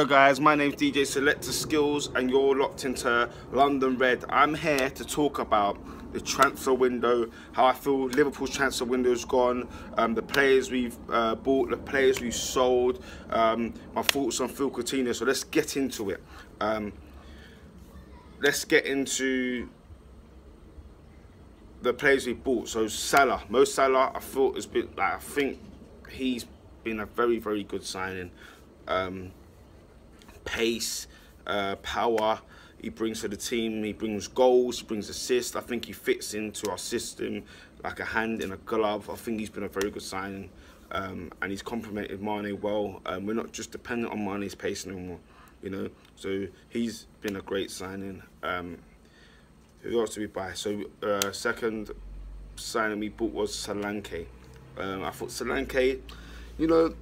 Hello guys, my name's DJ Selecta Skills and you're locked into London Red. I'm here to talk about the transfer window, how I feel Liverpool's transfer window is gone, um, the players we've uh, bought, the players we've sold, um, my thoughts on Phil Coutinho. So let's get into it. Um, let's get into the players we bought. So Salah, Mo Salah, I thought has been like I think he's been a very very good signing. Um, pace, uh, power. He brings to the team. He brings goals. He brings assists. I think he fits into our system like a hand in a glove. I think he's been a very good signing, um, and he's complemented Mane well. Um, we're not just dependent on Mane's pace anymore, you know. So he's been a great signing. Um, who else did we buy? So uh, second signing we bought was Solanke. Um, I thought Solanke, you know,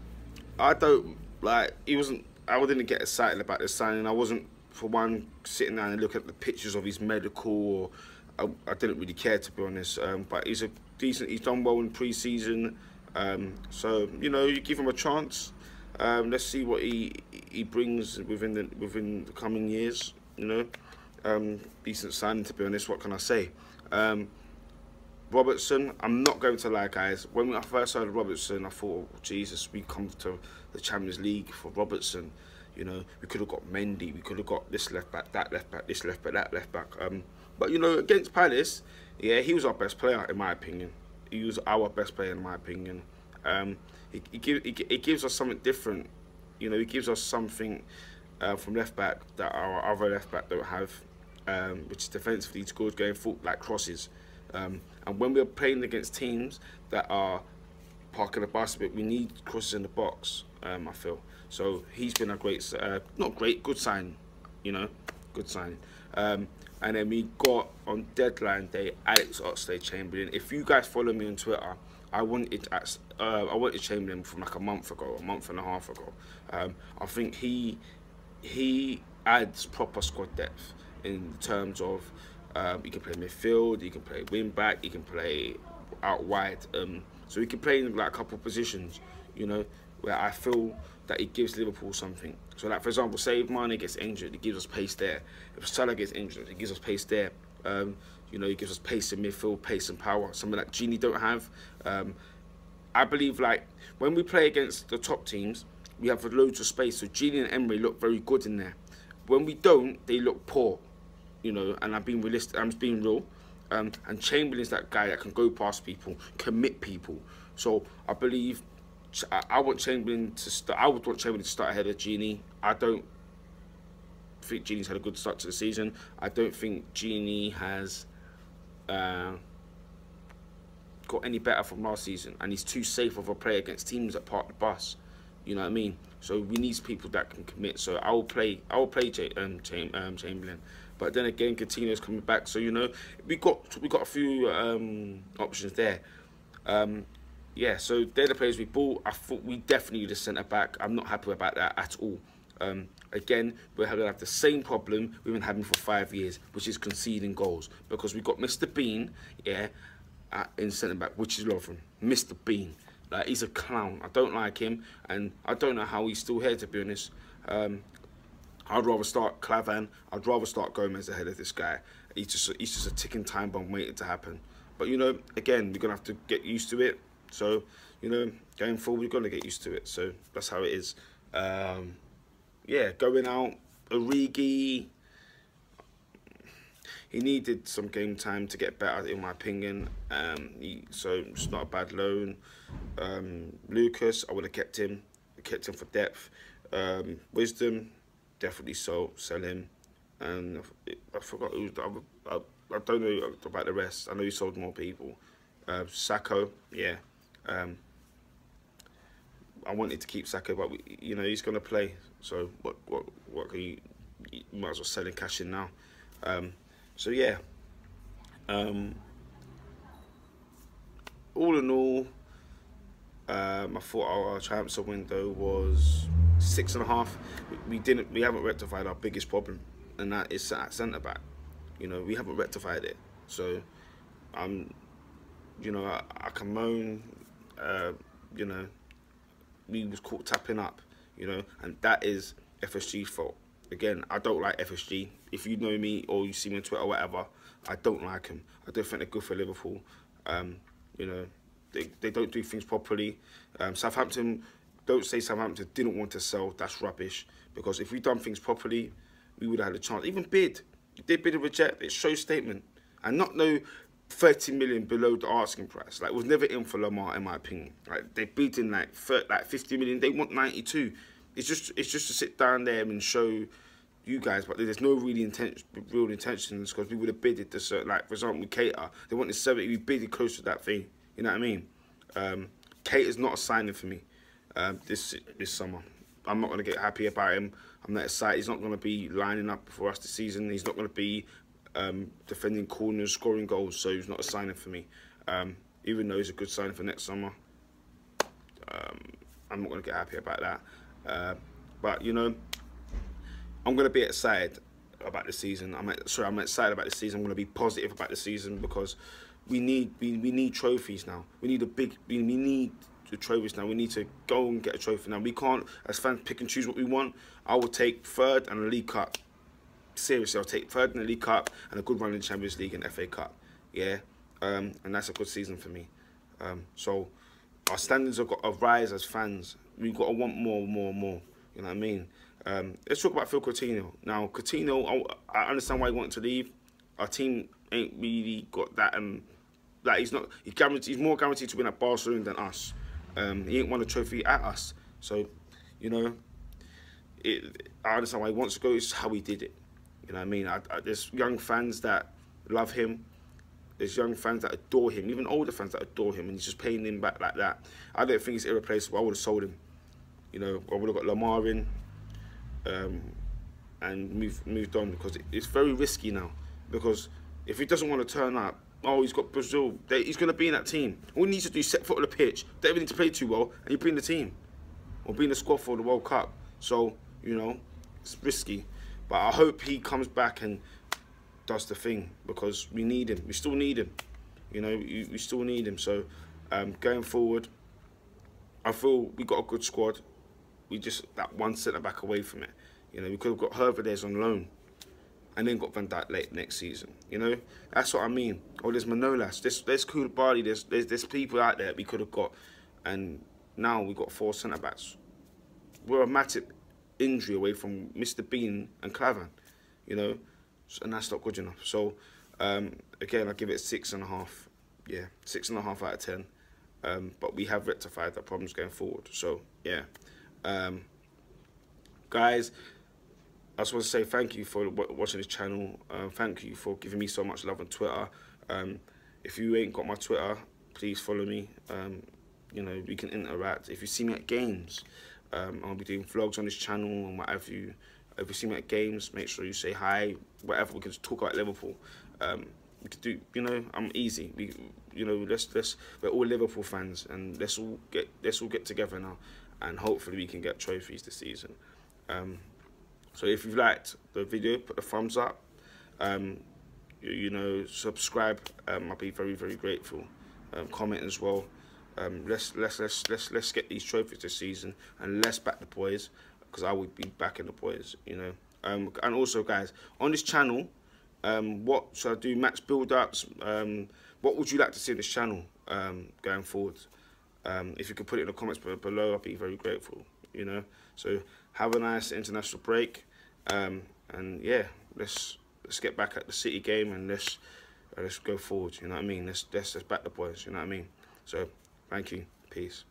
I don't like he wasn't I didn't get excited about this signing. I wasn't, for one, sitting down and looking at the pictures of his medical. Or I, I didn't really care to be honest. Um, but he's a decent. He's done well in pre-season. Um, so you know, you give him a chance. Um, let's see what he he brings within the within the coming years. You know, um, decent signing to be honest. What can I say? Um, Robertson, I'm not going to lie, guys. When I first heard Robertson, I thought, oh, Jesus, we come to the Champions League for Robertson. You know, we could have got Mendy, we could have got this left back, that left back, this left back, that left back. Um, but you know, against Palace, yeah, he was our best player in my opinion. He was our best player in my opinion. Um, he, he, give, he, he gives us something different. You know, he gives us something uh, from left back that our other left back don't have, um, which is defensively good, going full like crosses. Um, and when we're playing against teams that are parking the bit, we need crosses in the box. Um, I feel so. He's been a great, uh, not great, good sign. You know, good sign. Um, and then we got on deadline day Alex Oxlade-Chamberlain. If you guys follow me on Twitter, I wanted uh, I wanted Chamberlain from like a month ago, a month and a half ago. Um, I think he he adds proper squad depth in terms of um, he can play midfield, he can play wing back, he can play out wide. Um, so he can play in like a couple of positions, you know, where I feel that he gives Liverpool something. So like for example, if Mane gets injured, he gives us pace there. If Salah gets injured, he gives us pace there. Um, you know, he gives us pace in midfield, pace and power, something that Gini don't have. Um, I believe like when we play against the top teams, we have loads of space. So Gini and Emre look very good in there. When we don't, they look poor you know, and I'm being realistic, I'm being real. Um, and Chamberlain's that guy that can go past people, commit people. So I believe I want Chamberlain to start. I would want Chamberlain to start ahead of Gini. I don't think Gini's had a good start to the season. I don't think Gini has uh, got any better from last season, and he's too safe of a player against teams that park the bus. You know what I mean? So we need people that can commit. So I will play. I will play um, um, Chamberlain. But then again, Coutinho's coming back, so you know we got we got a few um, options there. Um, yeah, so they're the players we bought. I thought we definitely need a centre back. I'm not happy about that at all. Um, again, we're going to have the same problem we've been having for five years, which is conceding goals. Because we got Mr. Bean, yeah, at, in centre back, which is Lovren. Mr. Bean. Like, he's a clown. I don't like him, and I don't know how he's still here, to be honest. Um, I'd rather start Klavan. I'd rather start Gomez ahead of this guy. He's just he's just a ticking time bomb waiting to happen. But you know, again, we're gonna have to get used to it. So you know, going forward, we're gonna get used to it. So that's how it is. Um, yeah, going out, Origi. He needed some game time to get better, in my opinion. Um, he, so it's not a bad loan. Um, Lucas, I would have kept him, kept him for depth. Um, Wisdom, definitely sell sell him. And I forgot who. I, I, I don't know about the rest. I know he sold more people. Uh, Sakho, yeah. Um, I wanted to keep Sakho, but we, you know he's going to play. So what what what can you, you might as well sell and cash in now. Um, so yeah. Um, all in all, um, I thought our transfer window was six and a half. We didn't. We haven't rectified our biggest problem, and that is at centre back. You know, we haven't rectified it. So, I'm, you know, I, I can moan. Uh, you know, we was caught tapping up. You know, and that is FSG's fault. Again, I don't like FSG. If you know me or you see me on Twitter or whatever, I don't like them. I don't think they're good for Liverpool. Um, you know, they, they don't do things properly. Um, Southampton, don't say Southampton didn't want to sell. That's rubbish. Because if we done things properly, we would have had a chance. Even bid. They bid and reject, it shows statement. And not no 30 million below the asking price. Like, was never in for Lemar, in my opinion. Like, they bid in like, 30, like 50 million. They want 92. It's just, it's just to sit down there and show you guys, but there's no really intention, real intentions because we would have bidded this. like for example, with Keita, they wanted 70, we bidded close to that thing. You know what I mean? Um, Keita's not a signing for me um, this this summer. I'm not going to get happy about him. I'm not excited. He's not going to be lining up for us this season. He's not going to be um, defending corners, scoring goals. So he's not a signing for me. Um, even though he's a good signing for next summer, um, I'm not going to get happy about that. Uh, but you know, I'm going to be excited about the season. I'm sorry, I'm excited about the season. I'm going to be positive about the season because we need we, we need trophies now. We need a big we, we need the trophies now. We need to go and get a trophy now. We can't as fans pick and choose what we want. I will take third and a League Cup. Seriously, I'll take third in the League Cup and a good run in the Champions League and FA Cup. Yeah, um, and that's a good season for me. Um, so our standards have got to rise as fans. We've got to want more, more, more. You know what I mean? Um, let's talk about Phil Coutinho. Now, Coutinho, I, I, understand why he wanted to leave. Our team ain't really got that. Um, like he's not. He's guaranteed. He's more guaranteed to win at Barcelona than us. Um, he ain't won a trophy at us. So, you know, it, I understand why he wants to go. It's how he did it. You know what I mean? I, I, there's young fans that love him. There's young fans that adore him, even older fans that adore him, and he's just paying him back like that. I don't think he's irreplaceable. I would have sold him. You know, I would have got Lemar in um, and moved moved on because it, it's very risky now. Because if he doesn't want to turn up, oh, he's got Brazil. He's going to be in that team. All he needs to do is set foot on the pitch. Don't even need to play too well, and he'll be in the team or be in the squad for the World Cup. So you know, it's risky. But I hope he comes back and does the thing because we need him. We still need him. You know, we, we still need him. So um, going forward, I feel we got a good squad. We just that one centre back away from it. You know, we could have got Hervé on loan and then got Van Dijk late next season. You know, that's what I mean. Or there's Manolas, there's there's Koulibaly, there's there's there's people out there we could have got, and now we've got four centre backs. We're a massive injury away from Mr Bean and Klavan, you know, and that's not good enough. So um, again, I give it six and a half. Yeah, six and a half out of ten. Um, but we have rectified that problems going forward. So yeah, um, guys. I just want to say thank you for watching this channel. Um, thank you for giving me so much love on Twitter. Um, if you ain't got my Twitter, please follow me. Um, you know, we can interact. If you see me at games, um, I'll be doing vlogs on this channel and whatever you. If you see me at games, make sure you say hi. Whatever we can talk about Liverpool. Um, we could do. You know, I'm easy. We, you know, let's let's. We're all Liverpool fans, and let's all get let's all get together now, and hopefully we can get trophies this season. Um, so if you've liked the video, put a thumbs up. Um, you, you, know, subscribe. Um, I'll be very, very grateful. Um, comment as well. Um, let's let's let's let's let's get these trophies this season and let's back the boys because I would be backing the boys. You know. Um, and also, guys, on this channel, um, what should I do? Match build-ups. what would you like to see on this channel going forward? if you could put it in the comments below, I'd be very grateful. You know. So have a nice international break. Um, and yeah, let's let's get back at the City game and let's uh, let's go forward. You know what I mean? Let's let's let's back the boys. You know what I mean? So thank you. Peace.